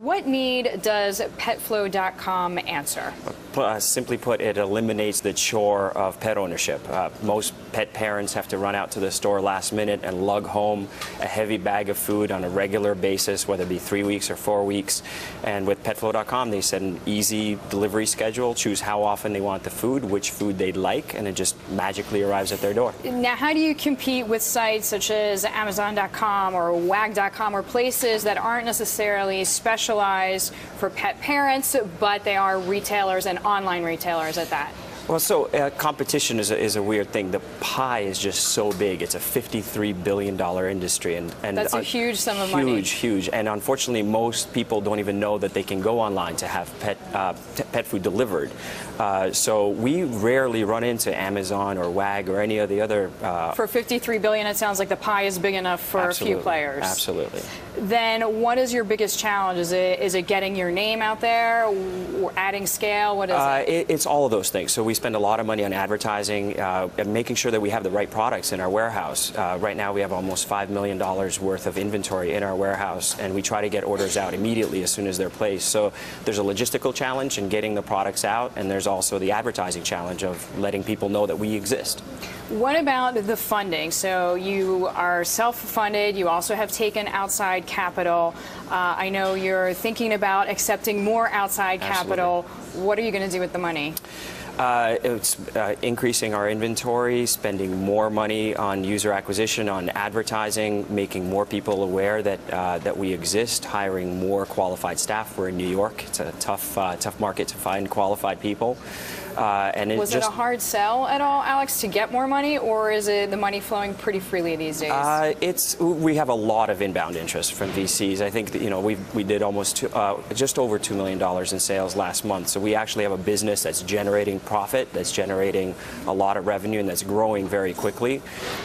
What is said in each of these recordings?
What need does PetFlow.com answer? Uh, simply put, it eliminates the chore of pet ownership. Uh, most pet parents have to run out to the store last minute and lug home a heavy bag of food on a regular basis, whether it be three weeks or four weeks. And with PetFlow.com, they set an easy delivery schedule, choose how often they want the food, which food they'd like, and it just magically arrives at their door. Now, how do you compete with sites such as Amazon.com or Wag.com or places that aren't necessarily special? For pet parents, but they are retailers and online retailers at that. Well, so uh, competition is a, is a weird thing. The pie is just so big. It's a $53 billion industry. And, and That's a huge sum of huge, money. Huge, huge. And unfortunately, most people don't even know that they can go online to have pet, uh, pet food delivered. Uh, so we rarely run into Amazon or WAG or any of the other. Uh, for 53 billion, it sounds like the pie is big enough for absolutely, a few players. Absolutely. Then what is your biggest challenge? Is it is it getting your name out there, adding scale? What is uh, it? It's all of those things. So we spend a lot of money on advertising uh, and making sure that we have the right products in our warehouse. Uh, right now we have almost $5 million worth of inventory in our warehouse and we try to get orders out immediately as soon as they're placed. So there's a logistical challenge in getting the products out and there's also the advertising challenge of letting people know that we exist. What about the funding? So you are self-funded. You also have taken outside capital. Uh, I know you're thinking about accepting more outside Absolutely. capital. What are you going to do with the money? Uh, it's uh, increasing our inventory, spending more money on user acquisition, on advertising, making more people aware that uh, that we exist, hiring more qualified staff. We're in New York. It's a tough uh, tough market to find qualified people. Uh, and it was just, it a hard sell at all, Alex, to get more money, or is it the money flowing pretty freely these days? Uh, it's we have a lot of inbound interest from VCs. I think that, you know we we did almost two, just over two million dollars in sales last month. So we actually have a business that's generating profit, that's generating a lot of revenue, and that's growing very quickly.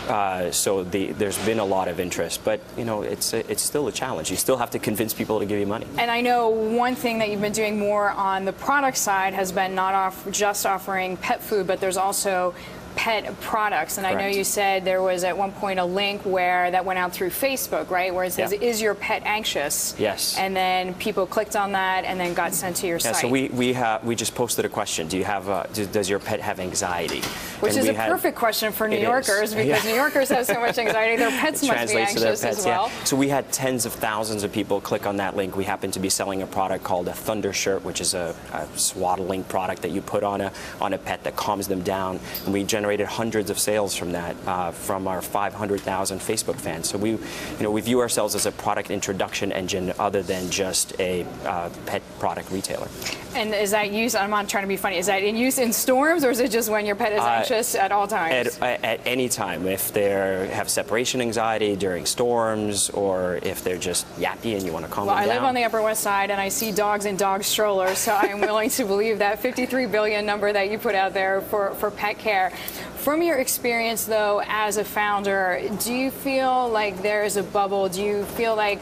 Uh, so the, there's been a lot of interest, but you know it's it's still a challenge. You still have to convince people to give you money. And I know one thing that you've been doing more on the product side has been not off just offering pet food, but there's also pet products. And Correct. I know you said there was at one point a link where that went out through Facebook, right? Where it says, yeah. is your pet anxious? Yes. And then people clicked on that and then got sent to your yeah, site. So we, we, have, we just posted a question. Do you have, a, do, does your pet have anxiety? Which and is a had, perfect question for New Yorkers is. because yeah. New Yorkers have so much anxiety. Their pets must be anxious pets, as well. So we had tens of thousands of people click on that link. We happen to be selling a product called a Thunder Shirt, which is a, a swaddling product that you put on a, on a pet that calms them down. And we generated hundreds of sales from that uh, from our 500,000 Facebook fans. So we, you know, we view ourselves as a product introduction engine other than just a uh, pet product retailer. And is that used? I'm not trying to be funny. Is that in use in storms, or is it just when your pet is anxious uh, at all times? At, at, any time, if they have separation anxiety during storms, or if they're just yappy and you want to calm well, them down. I live on the Upper West Side, and I see dogs in dog strollers, so I am willing to believe that 53 billion number that you put out there for for pet care. From your experience, though, as a founder, do you feel like there is a bubble? Do you feel like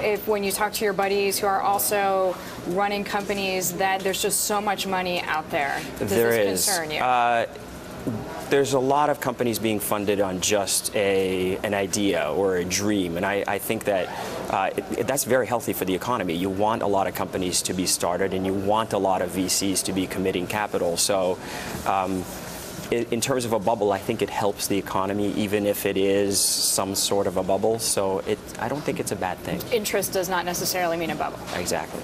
if when you talk to your buddies who are also running companies that there's just so much money out there? Does there this is. concern you? Uh, there's a lot of companies being funded on just a an idea or a dream, and I, I think that uh, it, that's very healthy for the economy. You want a lot of companies to be started, and you want a lot of VCs to be committing capital. So. Um, in terms of a bubble, I think it helps the economy, even if it is some sort of a bubble. So it, I don't think it's a bad thing. Interest does not necessarily mean a bubble. Exactly.